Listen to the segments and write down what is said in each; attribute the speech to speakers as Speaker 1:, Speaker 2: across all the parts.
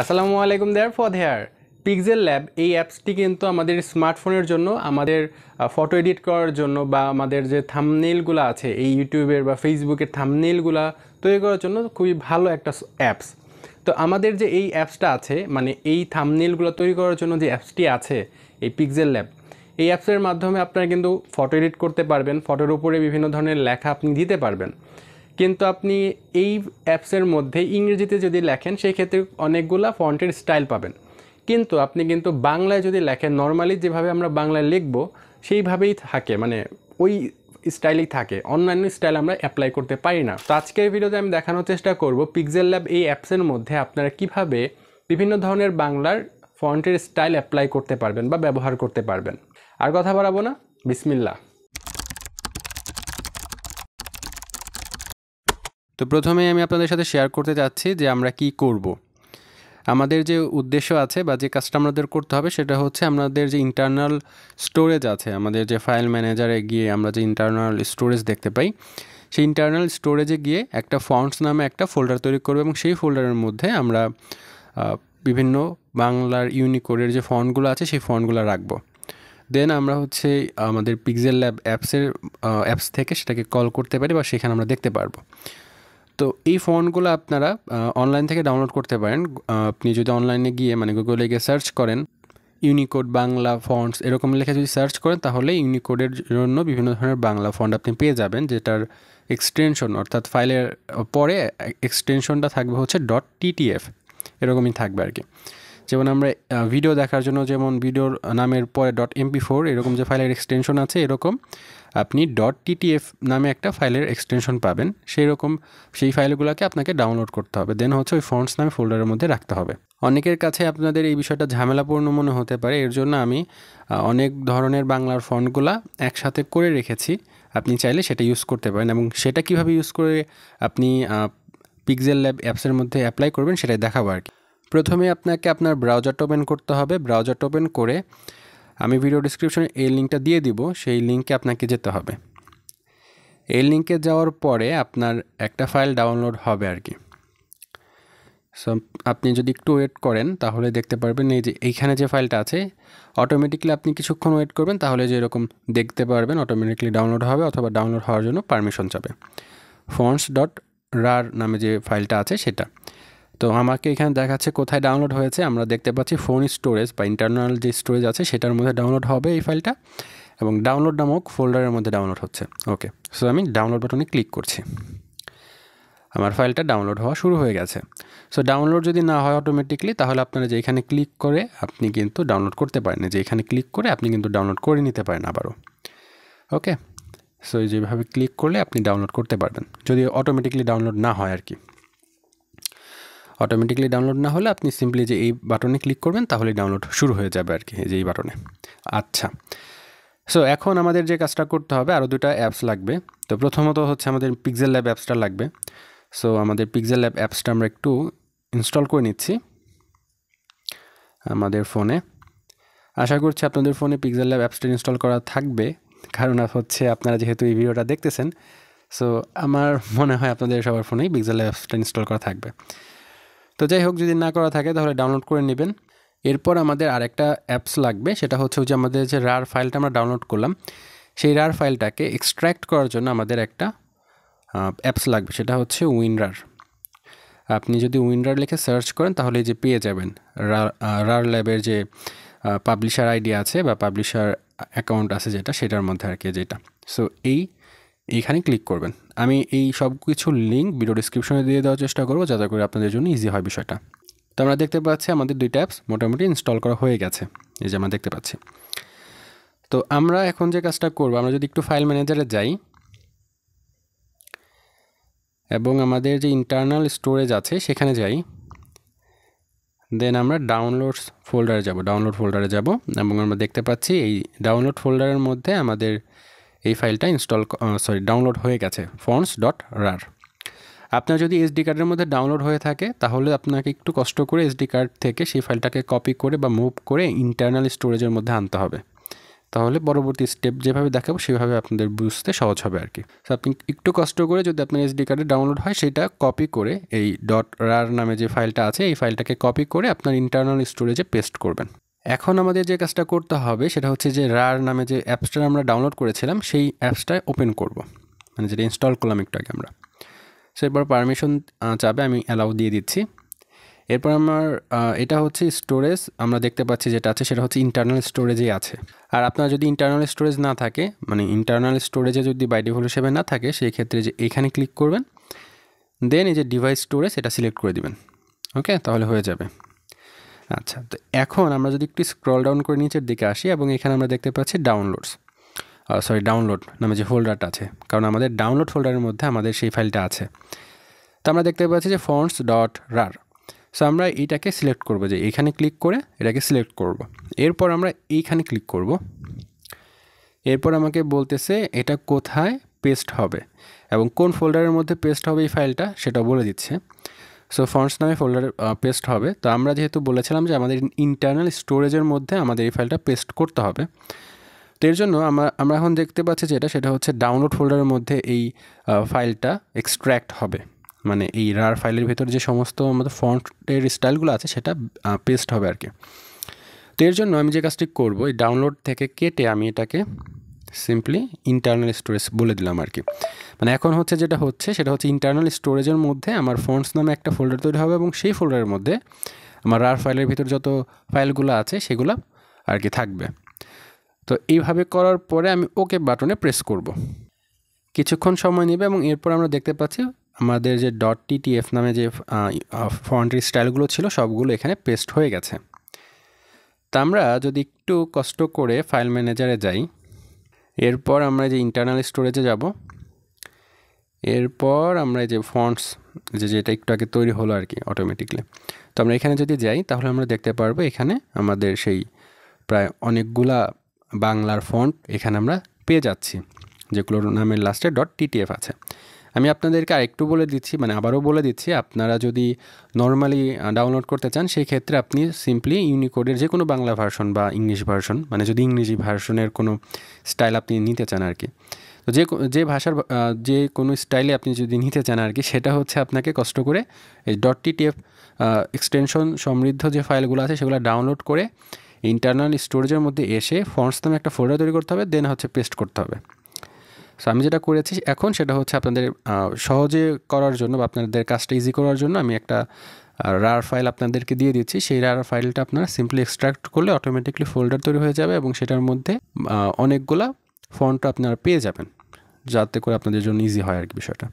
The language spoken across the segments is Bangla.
Speaker 1: আসসালামু আলাইকুম there for here Pixel Lab এই অ্যাপসটি কিন্তু আমাদের স্মার্টফোনের জন্য, আমাদের ফটো এডিট করার জন্য বা আমাদের যে থামনেইলগুলো আছে, এই ইউটিউবের বা ফেসবুকের থামনেইলগুলো তৈরি করার জন্য খুবই ভালো একটা অ্যাপস। তো আমাদের যে এই অ্যাপসটা আছে মানে এই থামনেলগুলো তৈরি করার জন্য যে অ্যাপসটি আছে, এই পিক্সেল ল্যাব এই অ্যাপসের মাধ্যমে আপনারা কিন্তু ফটো এডিট করতে পারবেন ফটোর উপরে বিভিন্ন ধরনের লেখা আপনি দিতে পারবেন। কিন্তু আপনি এই অ্যাপসের মধ্যে ইংরেজিতে যদি লেখেন সেই ক্ষেত্রে অনেকগুলা ফন্টের স্টাইল পাবেন। কিন্তু আপনি কিন্তু বাংলায় যদি লেখেন, নর্মালি যেভাবে আমরা বাংলায় লিখব, সেইভাবেই থাকে মানে ওই স্টাইলেই থাকে। অন্যান্য স্টাইল আমরা অ্যাপ্লাই করতে পারি না। তো আজকের ভিডিওতে আমি দেখানোর চেষ্টা করব পিক্সেল ল্যাব এই অ্যাপসের মধ্যে আপনারা কীভাবে বিভিন্ন ধরনের বাংলার ফন্টের স্টাইল অ্যাপ্লাই করতে পারবেন বা ব্যবহার করতে পারবেন। আর কথা বাড়াবো না। বিসমিল্লা তো প্রথমে আমি আপনাদের সাথে শেয়ার করতে যাচ্ছি যে আমরা কি করব। আমাদের যে উদ্দেশ্য আছে বা যে কাজটা আমাদের করতে হবে সেটা হচ্ছে আমাদের যে ইন্টারনাল স্টোরেজ আছে, আমাদের যে ফাইল ম্যানেজারে গিয়ে আমরা যে ইন্টারনাল স্টোরেজ দেখতে পাই, সেই ইন্টারনাল স্টোরেজে গিয়ে একটা ফন্টস নামে একটা ফোল্ডার তৈরি করব এবং সেই ফোল্ডারের মধ্যে আমরা বিভিন্ন বাংলার ইউনিকোডের যে ফন্টগুলো আছে সেই ফন্টগুলো রাখব দেন আমরা হচ্ছে আমাদের পিক্সেল ল্যাব অ্যাপসের অ্যাপস থেকে সেটাকে কল করতে পারি বা সেখানে আমরা দেখতে পারব তো এই ফোনগুলো আপনারা অনলাইন থেকে ডাউনলোড করতে পারেন। আপনি যদি অনলাইনে গিয়ে মানে গুগলে গিয়ে সার্চ করেন ইউনিকোড বাংলা ফন্টস এরকম লেখে যদি সার্চ করেন, তাহলে ইউনিকোডের জন্য বিভিন্ন ধরনের বাংলা ফন্ট আপনি পেয়ে যাবেন, যেটার এক্সটেনশন অর্থাৎ ফাইলের পরে এক্সটেনশনটা থাকবে হচ্ছে ডট টিটিএফ এরকমই থাকবে আর কি। যেমন আমরা ভিডিও দেখার জন্য যেমন ভিডিওর নামের পরে ডট এমপি ফোর এরকম যে ফাইলের এক্সটেনশন আছে এরকম, আপনি ডট টিটিএফ নামে একটা ফাইলের এক্সটেনশন পাবেন। সেই রকম সেই ফাইলগুলোকে আপনাকে ডাউনলোড করতে হবে। দেন হচ্ছে ওই ফন্টস নামে ফোল্ডারের মধ্যে রাখতে হবে। অনেকের কাছে আপনাদের এই বিষয়টা ঝামেলাপূর্ণ মনে হতে পারে। এর জন্য আমি অনেক ধরনের বাংলার ফন্টগুলা একসাথে করে রেখেছি। আপনি চাইলে সেটা ইউজ করতে পারেন এবং সেটা কীভাবে ইউজ করে আপনি পিক্সেল ল্যাব অ্যাপসের মধ্যে অ্যাপ্লাই করবেন সেটাই দেখাবো আর কি। প্রথমে আপনাকে আপনার ব্রাউজারটা ওপেন করতে হবে। ব্রাউজারটা ওপেন করে আমি ভিডিও ডিসক্রিপশনে এই লিঙ্কটা দিয়ে দিব, সেই লিঙ্কে আপনাকে যেতে হবে। এই লিঙ্কে যাওয়ার পরে আপনার একটা ফাইল ডাউনলোড হবে আর কি। সো আপনি যদি একটু ওয়েট করেন, তাহলে দেখতে পারবেন এই যে এইখানে যে ফাইলটা আছে অটোমেটিকলি আপনি কিছুক্ষণ ওয়েট করবেন, তাহলে যে এরকম দেখতে পারবেন অটোমেটিকলি ডাউনলোড হবে অথবা ডাউনলোড হওয়ার জন্য পারমিশন যাবে ফন্টস ডট রার নামে যে ফাইলটা আছে, সেটা। তো আমাকে এখানে দেখাচ্ছে কোথায় ডাউনলোড হয়েছে। আমরা দেখতে পাচ্ছি ফোন স্টোরেজ বা ইন্টারনাল যে স্টোরেজ আছে, সেটার মধ্যে ডাউনলোড হবে এই ফাইলটা এবং ডাউনলোড নামক ফোল্ডারের মধ্যে ডাউনলোড হচ্ছে। ওকে সো আমি ডাউনলোড বাটনে ক্লিক করছি। আমার ফাইলটা ডাউনলোড হওয়া শুরু হয়ে গেছে। সো ডাউনলোড যদি না হয় অটোমেটিকলি তাহলে আপনারা যে এখানে ক্লিক করে, আপনি কিন্তু ডাউনলোড করতে পারেন। যে এখানে ক্লিক করে, আপনি কিন্তু ডাউনলোড করে নিতে পারেন আবারও। ওকে সো যেভাবে ক্লিক করলে আপনি ডাউনলোড করতে পারবেন। যদি অটোমেটিকলি ডাউনলোড না হয় আর কি। অটোমেটিকলি ডাউনলোড না হলে আপনি সিম্পলি যে এই বাটনে ক্লিক করবেন তাহলে ডাউনলোড শুরু হয়ে যাবে আর কি যে এই বাটনে আচ্ছা। সো এখন আমাদের যে কাজটা করতে হবে আরও দুটা অ্যাপস লাগবে। তো প্রথমত হচ্ছে আমাদের পিক্সেল ল্যাব অ্যাপসটা লাগবে। সো আমাদের পিক্সেল ল্যাব অ্যাপসটা আমরা একটু ইনস্টল করে নিচ্ছি আমাদের ফোনে আশা করছি আপনাদের ফোনে পিক্সেল ল্যাব অ্যাপসটা ইনস্টল করা থাকবে। কারণ হচ্ছে আপনারা যেহেতু এই ভিডিওটা দেখতেছেন সো আমার মনে হয় আপনাদের সবার ফোনেই পিক্সেল ল্যাব অ্যাপসটা ইনস্টল করা থাকবে। তো যাই হোক, যদি না করা থাকে, তাহলে ডাউনলোড করে নেবেন। এরপর আমাদের আরেকটা অ্যাপস লাগবে, সেটা হচ্ছে যে আমাদের যে রার ফাইলটা আমরা ডাউনলোড করলাম। সেই রার ফাইলটাকে এক্সট্র্যাক্ট করার জন্য আমাদের একটা অ্যাপস লাগবে, সেটা হচ্ছে উইনরার আপনি যদি উইনরার লিখে সার্চ করেন, তাহলে যে পেয়ে যাবেন। রার ল্যাবের যে পাবলিশার আইডি আছে বা পাবলিশার অ্যাকাউন্ট আছে যেটা, সেটার মধ্যে আর কি যেটা। সো এই এইখানে ক্লিক করবেন। আমি এই সব কিছু লিঙ্ক ভিডিও ডিসক্রিপশনে দিয়ে দেওয়ার চেষ্টা করব, যাতে করে আপনাদের জন্য ইজি হয় বিষয়টা। তো আমরা দেখতে পাচ্ছি আমাদের দুইটা অ্যাপস মোটামুটি ইনস্টল করা হয়ে গেছে। এই যে আমরা দেখতে পাচ্ছি। তো আমরা এখন যে কাজটা করব, আমরা যদি একটু ফাইল ম্যানেজারে যাই, এবং আমাদের যে ইন্টারনাল স্টোরেজ আছে, সেখানে যাই দেন আমরা ডাউনলোডস ফোল্ডারে যাব ডাউনলোড ফোল্ডারে যাব, এবং আমরা দেখতে পাচ্ছি এই ডাউনলোড ফোল্ডারের মধ্যে আমাদের এই ফাইলটা ইনস্টল সরি ডাউনলোড হয়ে গেছে ফন্টস ডট রার আপনার যদি এসডি কার্ডের মধ্যে ডাউনলোড হয়ে থাকে, তাহলে আপনাকে একটু কষ্ট করে এসডি কার্ড থেকে সেই ফাইলটাকে কপি করে বা মুভ করে ইন্টারনাল স্টোরেজের মধ্যে আনতে হবে। তাহলে পরবর্তী স্টেপ যেভাবে দেখাবো, সেভাবে আপনাদের বুঝতে সহজ হবে আর কি। তো আপনি একটু কষ্ট করে যদি আপনার এসডি কার্ডে ডাউনলোড হয়, সেটা কপি করে এই ডট রার নামে যে ফাইলটা আছে, এই ফাইলটাকে কপি করে আপনার ইন্টারনাল স্টোরেজে পেস্ট করবেন। এখন আমাদের যে কাজটা করতে হবে, সেটা হচ্ছে যে রার নামে যে অ্যাপসটা আমরা ডাউনলোড করেছিলাম, সেই অ্যাপসটা ওপেন করব। মানে যেটা ইনস্টল করলাম একটু আগে আমরা। সো এরপর পারমিশন চাবে আমি অ্যালাউ দিয়ে দিচ্ছি। এরপর আমার এটা হচ্ছে স্টোরেজ আমরা দেখতে পাচ্ছি যেটা আছে, সেটা হচ্ছে ইন্টারনাল স্টোরেজেই আছে। আর আপনার যদি ইন্টারনাল স্টোরেজ না থাকে মানে ইন্টারনাল স্টোরেজে যদি বাই ডিফল্ট হিসেবে না থাকে, সেই ক্ষেত্রে যে এখানে ক্লিক করবেন দেন এই যে ডিভাইস স্টোরেজ এটা সিলেক্ট করে দিবেন। ওকে তাহলে হয়ে যাবে। আচ্ছা তো এখন আমরা যদি একটু স্ক্রল ডাউন করে নিচের দিকে আসি এবং এখানে আমরা দেখতে পাচ্ছি ডাউনলোডস সরি ডাউনলোড নামে যে ফোল্ডারটা আছে। কারণ আমাদের ডাউনলোড ফোল্ডারের মধ্যে আমাদের সেই ফাইলটা আছে। তো আমরা দেখতে পাচ্ছি যে ফন্টস ডট রার সো আমরা এইটাকে সিলেক্ট করব যে এখানে ক্লিক করে এটাকে সিলেক্ট করব। এরপর আমরা এইখানে ক্লিক করব। এরপর আমাকে বলতেছে এটা কোথায় পেস্ট হবে। এবং কোন ফোল্ডারের মধ্যে পেস্ট হবে এই ফাইলটা সেটা বলে দিচ্ছে। সো ফন্টস নামে ফোল্ডারে পেস্ট হবে। তো আমরা যেহেতু বলেছিলাম যে আমাদের ইন্টারনাল স্টোরেজের মধ্যে আমাদের এই ফাইলটা পেস্ট করতে হবে। তো এর জন্য আমরা আমরা এখন দেখতে পাচ্ছি যেটা সেটা হচ্ছে ডাউনলোড ফোল্ডারের মধ্যে এই ফাইলটা এক্সট্র্যাক্ট হবে। মানে এই রার ফাইলের ভেতর যে সমস্ত আমাদের ফন্টের স্টাইলগুলো আছে, সেটা পেস্ট হবে আর কি। তো এর জন্য আমি যে কাজটি করব, এই ডাউনলোড থেকে কেটে আমি এটাকে সিম্পলি ইন্টারনাল স্টোরেজ বলে দিলাম আর কি। মানে এখন হচ্ছে যেটা হচ্ছে, সেটা হচ্ছে ইন্টারনাল স্টোরেজের মধ্যে আমার ফন্টস নামে একটা ফোল্ডার তৈরি হবে এবং সেই ফোল্ডারের মধ্যে আমার রার ফাইলের ভিতর যত ফাইলগুলো আছে, সেগুলো আর কি থাকবে। তো এইভাবে করার পরে আমি ওকে বাটনে প্রেস করব। কিছুক্ষণ সময় নেবে এবং এরপর আমরা দেখতে পাচ্ছি আমাদের যে. ডট টিটিএফ নামে যে ফন্টের স্টাইলগুলো ছিল, সবগুলো এখানে পেস্ট হয়ে গেছে। তা আমরা যদি একটু কষ্ট করে ফাইল ম্যানেজারে যাই এরপর আমরা যে ইন্টারনাল স্টোরেজে যাব, এরপর আমরা যে ফন্টস যে যেটা একটু আগে তৈরি হলো আর কি অটোমেটিকলি তো আমরা এখানে যদি যাই, তাহলে আমরা দেখতে পারব এখানে আমাদের সেই প্রায় অনেকগুলা বাংলার ফন্ট এখানে আমরা পেয়ে যাচ্ছি, যেগুলোর নামের লাস্টে ডট টিটিএফ আছে। আমি আপনাদেরকে আরেকটু বলে দিচ্ছি মানে আবারও বলে দিচ্ছি, আপনারা যদি নর্মালি ডাউনলোড করতে চান, সেই ক্ষেত্রে আপনি সিম্পলি ইউনিকোডের যে কোনো বাংলা ভার্সন বা ইংলিশ ভার্সন মানে যদি ইংরেজি ভার্সনের কোনো স্টাইল আপনি নিতে চান আর কি তো যে যে ভাষার যে কোনো স্টাইলে আপনি যদি নিতে চান আর কি সেটা হচ্ছে আপনাকে কষ্ট করে এই. ডট টিটিএফ এক্সটেনশন সমৃদ্ধ যে ফাইলগুলো আছে, সেগুলো ডাউনলোড করে ইন্টারনাল স্টোরেজের মধ্যে এসে ফন্টস নামে একটা ফোল্ডার তৈরি করতে হবে দেন হচ্ছে পেস্ট করতে হবে। সো আমি যেটা করেছি, এখন সেটা হচ্ছে আপনাদের সহজে করার জন্য বা আপনাদের কাজটা ইজি করার জন্য আমি একটা রার ফাইল আপনাদেরকে দিয়ে দিচ্ছি। সেই রার ফাইলটা আপনারা সিম্পলি এক্সট্রাক্ট করলে অটোমেটিকলি ফোল্ডার তৈরি হয়ে যাবে এবং সেটার মধ্যে অনেকগুলা ফন্ট আপনারা পেয়ে যাবেন। যাতে করে আপনাদের জন্য ইজি হয় আর কি বিষয়টা।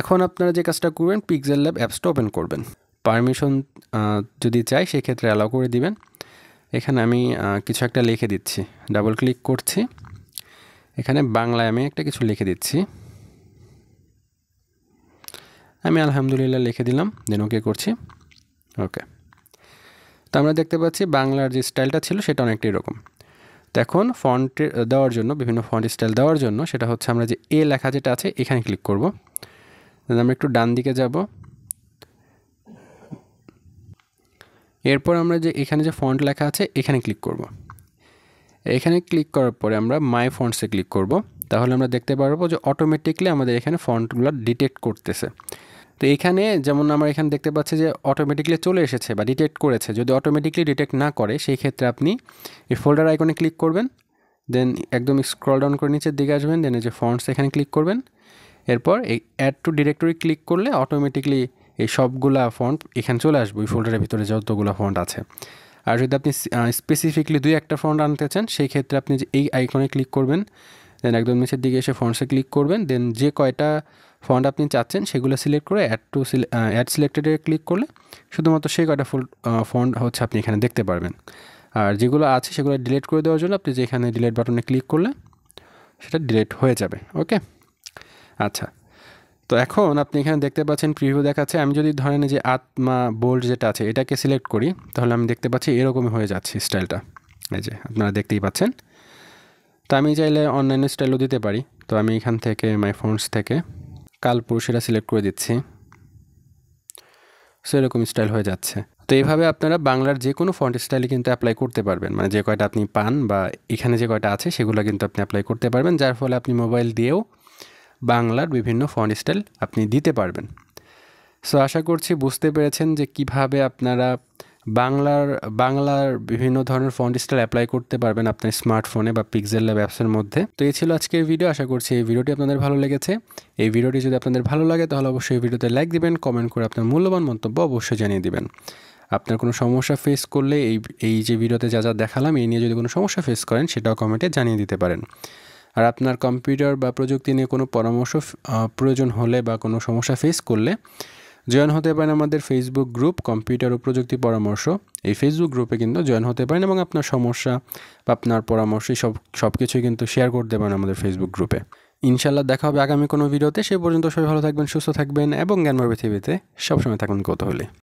Speaker 1: এখন আপনারা যে কাজটা করবেন পিক্সেল ল্যাব অ্যাপসটা ওপেন করবেন। পারমিশন যদি চাই সেক্ষেত্রে অ্যালাউ করে দিবেন। এখানে আমি কিছু একটা লিখে দিচ্ছি। ডাবল ক্লিক করছি। এখানে বাংলায় আমি একটা কিছু লিখে দিচ্ছি। আমি আলহামদুলিল্লাহ লিখে দিলাম দেন ওকে করছি। ওকে তো আমরা দেখতে পাচ্ছি বাংলার যে স্টাইলটা ছিল সেটা অনেকটা এরকম। তো এখন ফন্টে দেওয়ার জন্য, বিভিন্ন ফন্ট স্টাইল দেওয়ার জন্য সেটা হচ্ছে আমরা যে এ লেখা যেটা আছে, এখানে ক্লিক করব। দেন আমরা একটু ডান দিকে যাব। এরপর আমরা যে এখানে যে ফন্ট লেখা আছে, এখানে ক্লিক করব। এখানে ক্লিক করার পরে আমরা মাই ফন্টসে ক্লিক করব। তাহলে আমরা দেখতে পারব যে অটোমেটিকলি আমাদের এখানে ফন্টগুলো ডিটেক্ট করতেছে। তো এখানে যেমন আমরা এখানে দেখতে পাচ্ছি যে অটোমেটিকলি চলে এসেছে বা ডিটেক্ট করেছে। যদি অটোমেটিকলি ডিটেক্ট না করে, সেই ক্ষেত্রে আপনি এই ফোল্ডার আইকনে ক্লিক করবেন। দেন একদম স্ক্রল ডাউন করে নিচের দিকে আসবেন। দেন যে ফন্টস এখানে ক্লিক করবেন। এরপর এই অ্যাড টু ডিরেক্টরি ক্লিক করলে অটোমেটিকলি এই সবগুলা ফন্ট এখানে চলে আসবে। ওই ফোল্ডারের ভিতরে যতগুলো ফন্ট আছে। আর যদি আপনি স্পেসিফিকলি দুই একটা ফন্ট আনতে চান, সেই ক্ষেত্রে আপনি যে এই আইকনে ক্লিক করবেন দেন একদম নিচের দিকে এসে ফন্টসে ক্লিক করবেন দেন যে কয়টা ফন্ট আপনি চাচ্ছেন সেগুলো সিলেক্ট করে অ্যাড টু অ্যাড সিলেক্টেডে ক্লিক করলে শুধুমাত্র সেই কয়টা ফুল ফন্ট হচ্ছে আপনি এখানে দেখতে পারবেন। আর যেগুলো আছে সেগুলো ডিলিট করে দেওয়ার জন্য আপনি যেখানে ডিলিট বাটনে ক্লিক করলে সেটা ডিলিট হয়ে যাবে ওকে আচ্ছা। তো এখন আপনি এখানে দেখতে পাচ্ছেন প্রিভিউ দেখাচ্ছে, আমি যদি ধরেন যে আত্মা বোল্ড যেটা আছে, এটাকে সিলেক্ট করি, তাহলে আমি দেখতে পাচ্ছি এরকমই হয়ে যাচ্ছে স্টাইলটা এই যে, আপনারা দেখতেই পাচ্ছেন। তো আমি চাইলে অনলাইন স্টাইলও দিতে পারি। তো আমি এখান থেকে মাই ফোনস থেকে কাল পুরুষেরা সিলেক্ট করে দিচ্ছি। সেরকম স্টাইল হয়ে যাচ্ছে। তো এইভাবে আপনারা বাংলার যে কোনো ফন্ট স্টাইলে কিন্তু অ্যাপ্লাই করতে পারবেন। মানে যে কয়টা আপনি পান বা এখানে যে কয়টা আছে, সেগুলো কিন্তু আপনি অ্যাপ্লাই করতে পারবেন। যার ফলে আপনি মোবাইল দিয়েও বাংলার বিভিন্ন ফন্ট স্টাইল আপনি দিতে পারবেন। সো আশা করছি বুঝতে পেরেছেন যে কীভাবে আপনারা বাংলার বাংলার বিভিন্ন ধরনের ফন্ট স্টাইল অ্যাপ্লাই করতে পারবেন আপনার স্মার্টফোনে বা পিক্সেল অ্যাপসের মধ্যে। তো এই ছিল আজকের ভিডিও আশা করছি এই ভিডিওটি আপনাদের ভালো লেগেছে। এই ভিডিওটি যদি আপনাদের ভালো লাগে, তাহলে অবশ্যই ভিডিওতে লাইক দিবেন কমেন্ট করে আপনার মূল্যবান মন্তব্য অবশ্যই জানিয়ে দিবেন। আপনার কোনো সমস্যা ফেস করলে এই এই যে ভিডিওতে যা যা দেখালাম, এই নিয়ে যদি কোনো সমস্যা ফেস করেন, সেটাও কমেন্টে জানিয়ে দিতে পারেন। আর আপনার কম্পিউটার বা প্রযুক্তি নিয়ে কোনো পরামর্শ প্রয়োজন হলে বা কোনো সমস্যা ফেস করলে জয়েন হতে পারেন আমাদের ফেসবুক গ্রুপ কম্পিউটার ও প্রযুক্তি পরামর্শ। এই ফেসবুক গ্রুপে কিন্তু জয়েন হতে পারেন এবং আপনার সমস্যা বা আপনার পরামর্শ সব সব কিছুই কিন্তু শেয়ার করতে পারেন আমাদের ফেসবুক গ্রুপে ইনশাল্লাহ দেখা হবে আগামী কোনো ভিডিওতে সে পর্যন্ত সবাই ভালো থাকবেন, সুস্থ থাকবেন এবং জ্ঞানময় পৃথিবীতে সবসময় থাকবেন কৌতূহলী।